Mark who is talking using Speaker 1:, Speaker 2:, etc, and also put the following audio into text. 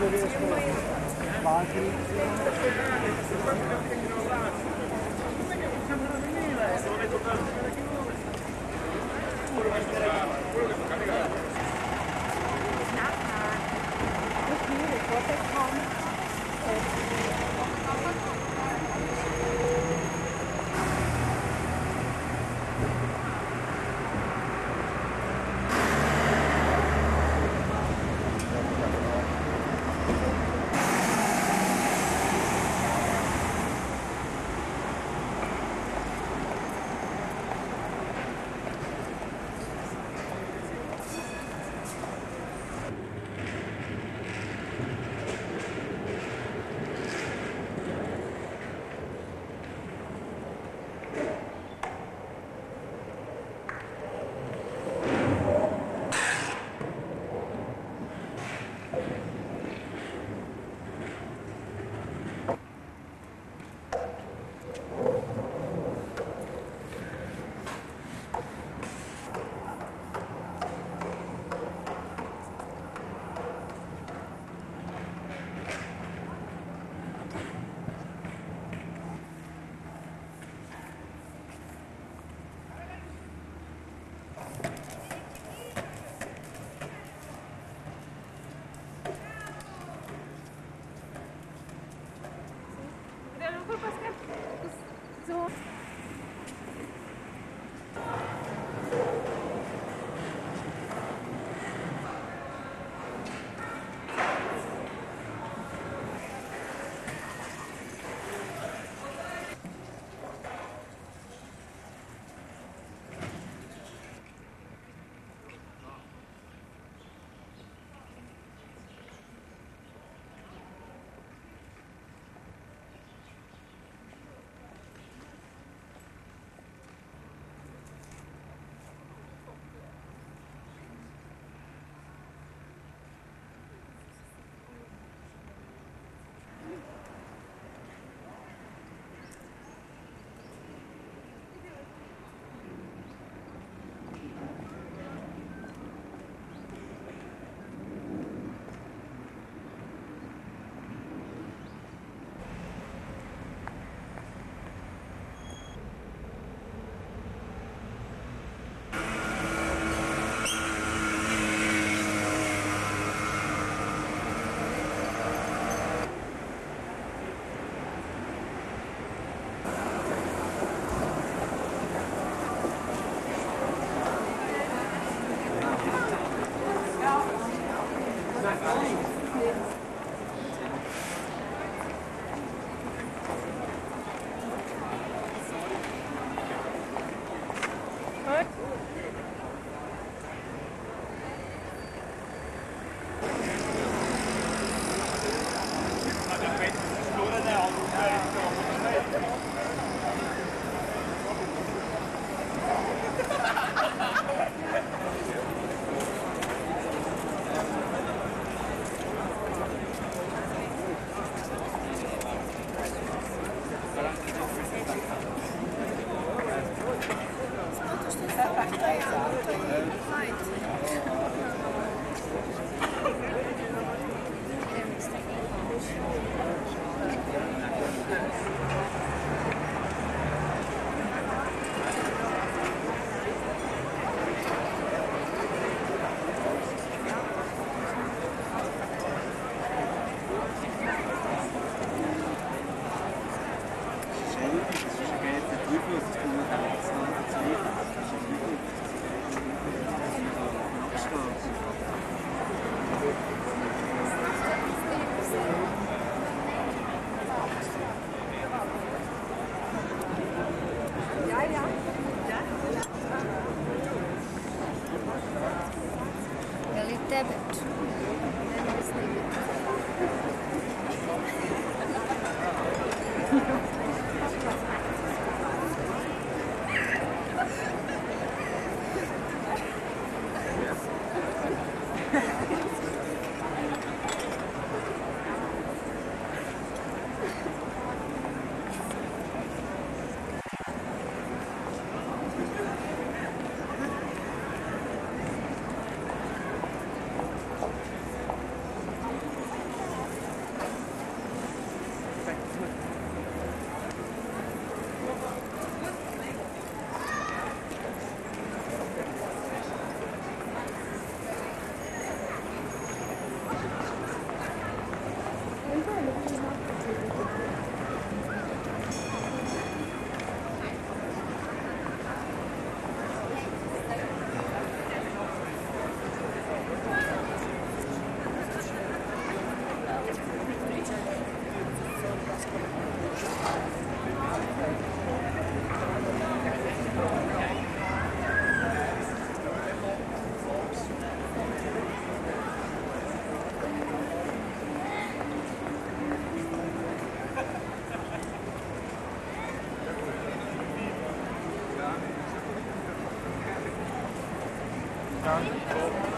Speaker 1: Thank you. Yes. rabbit. I have thinking. tá?